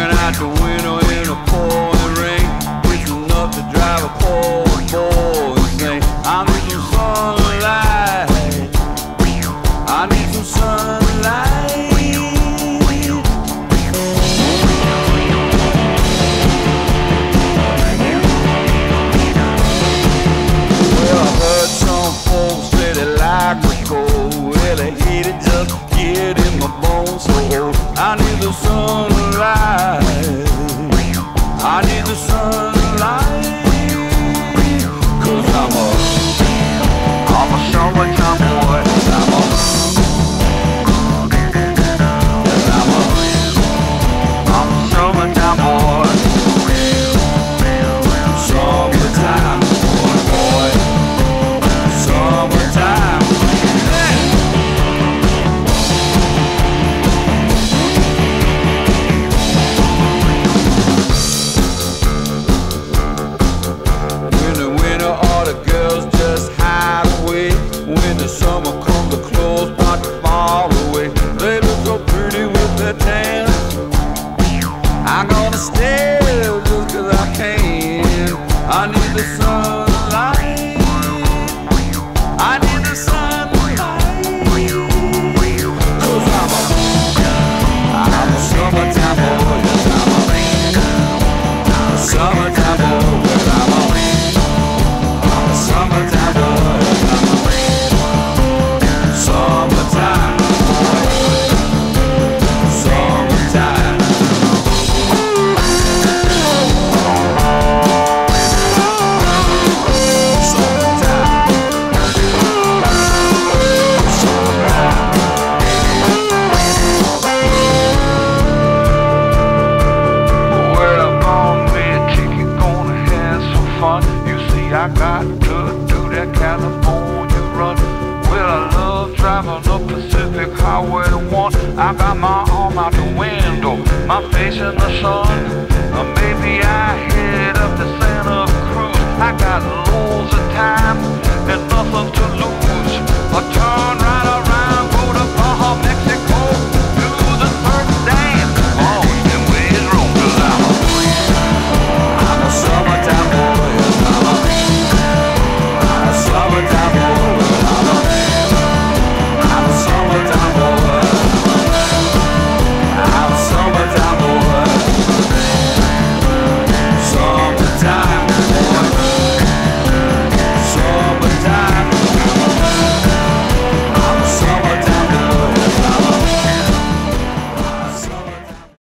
looking out the window. really it, just getting my bones so. I need the sunlight. I got to do that California run. Well, I love driving the Pacific Highway 1. I got my arm out the window, my face in the sun.